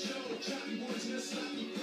show. Choppy boys in a sloppy